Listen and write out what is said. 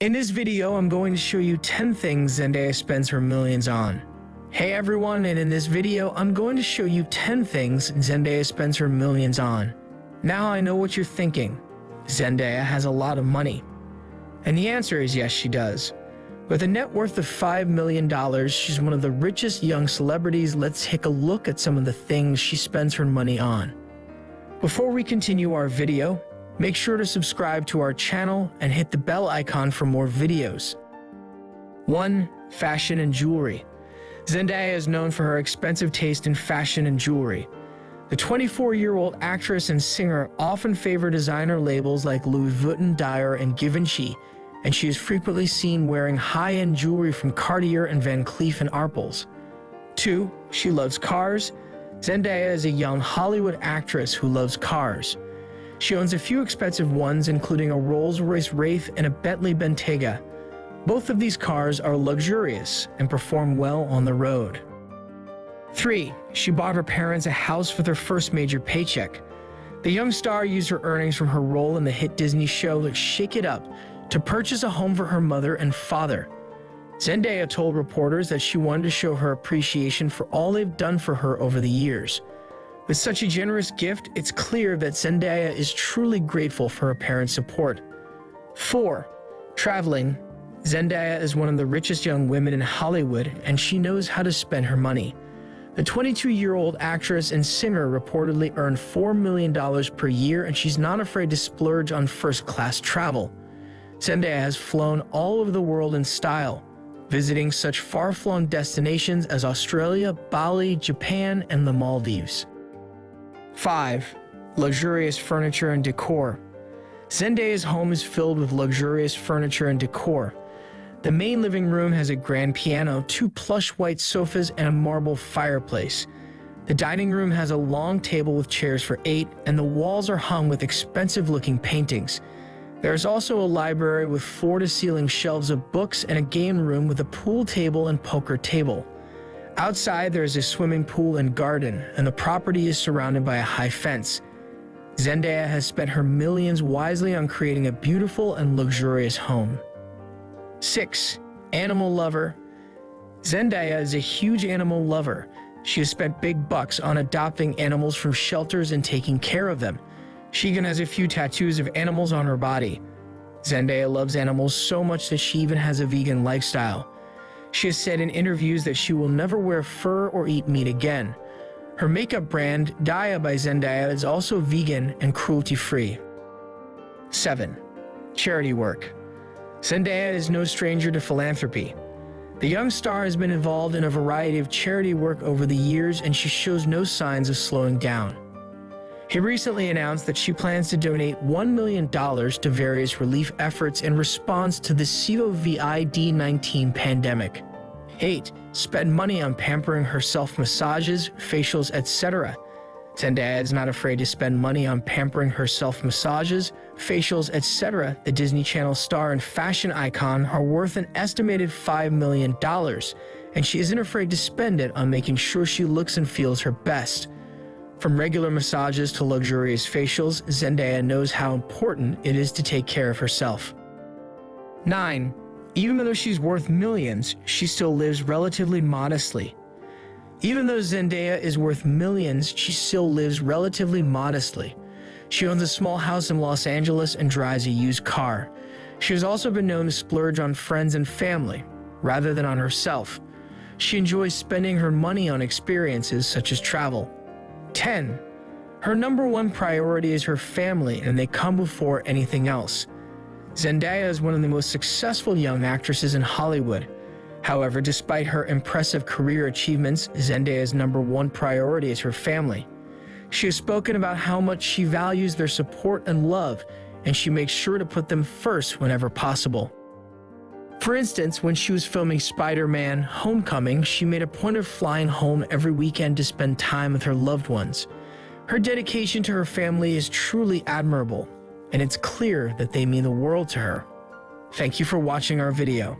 In this video, I'm going to show you 10 things Zendaya spends her millions on. Hey everyone, and in this video, I'm going to show you 10 things Zendaya spends her millions on. Now I know what you're thinking. Zendaya has a lot of money. And the answer is yes, she does. With a net worth of $5 million, she's one of the richest young celebrities. Let's take a look at some of the things she spends her money on. Before we continue our video, make sure to subscribe to our channel and hit the bell icon for more videos. 1. Fashion and Jewelry Zendaya is known for her expensive taste in fashion and jewelry. The 24-year-old actress and singer often favor designer labels like Louis Vuitton, Dior, and Givenchy, and she is frequently seen wearing high-end jewelry from Cartier and Van Cleef & Arpels. 2. She loves cars. Zendaya is a young Hollywood actress who loves cars. She owns a few expensive ones, including a Rolls-Royce Wraith and a Bentley Bentayga. Both of these cars are luxurious and perform well on the road. 3. She bought her parents a house with her first major paycheck. The young star used her earnings from her role in the hit Disney show Shake It Up to purchase a home for her mother and father. Zendaya told reporters that she wanted to show her appreciation for all they've done for her over the years. With such a generous gift, it's clear that Zendaya is truly grateful for her parents' support. 4. Traveling. Zendaya is one of the richest young women in Hollywood, and she knows how to spend her money. The 22-year-old actress and singer reportedly earned $4 million per year, and she's not afraid to splurge on first-class travel. Zendaya has flown all over the world in style, visiting such far-flung destinations as Australia, Bali, Japan, and the Maldives. 5. Luxurious furniture and decor. Zendaya's home is filled with luxurious furniture and decor. The main living room has a grand piano, two plush white sofas, and a marble fireplace. The dining room has a long table with chairs for eight, and the walls are hung with expensive-looking paintings. There is also a library with floor-to-ceiling shelves of books and a game room with a pool table and poker table. Outside, there is a swimming pool and garden, and the property is surrounded by a high fence. Zendaya has spent her millions wisely on creating a beautiful and luxurious home. 6. Animal Lover Zendaya is a huge animal lover. She has spent big bucks on adopting animals from shelters and taking care of them. She even has a few tattoos of animals on her body. Zendaya loves animals so much that she even has a vegan lifestyle. She has said in interviews that she will never wear fur or eat meat again. Her makeup brand, Daya by Zendaya, is also vegan and cruelty-free. 7. Charity work. Zendaya is no stranger to philanthropy. The young star has been involved in a variety of charity work over the years and she shows no signs of slowing down. He recently announced that she plans to donate $1 million to various relief efforts in response to the COVID-19 pandemic. 8. Spend money on pampering herself massages, facials, etc. Zendaya is not afraid to spend money on pampering herself massages, facials, etc. The Disney Channel star and fashion icon are worth an estimated $5 million, and she isn't afraid to spend it on making sure she looks and feels her best. From regular massages to luxurious facials, Zendaya knows how important it is to take care of herself. 9. Even though she's worth millions, she still lives relatively modestly. Even though Zendaya is worth millions, she still lives relatively modestly. She owns a small house in Los Angeles and drives a used car. She has also been known to splurge on friends and family, rather than on herself. She enjoys spending her money on experiences such as travel. 10. Her number one priority is her family, and they come before anything else. Zendaya is one of the most successful young actresses in Hollywood. However, despite her impressive career achievements, Zendaya's number one priority is her family. She has spoken about how much she values their support and love, and she makes sure to put them first whenever possible. For instance, when she was filming Spider-Man Homecoming, she made a point of flying home every weekend to spend time with her loved ones. Her dedication to her family is truly admirable, and it's clear that they mean the world to her. Thank you for watching our video.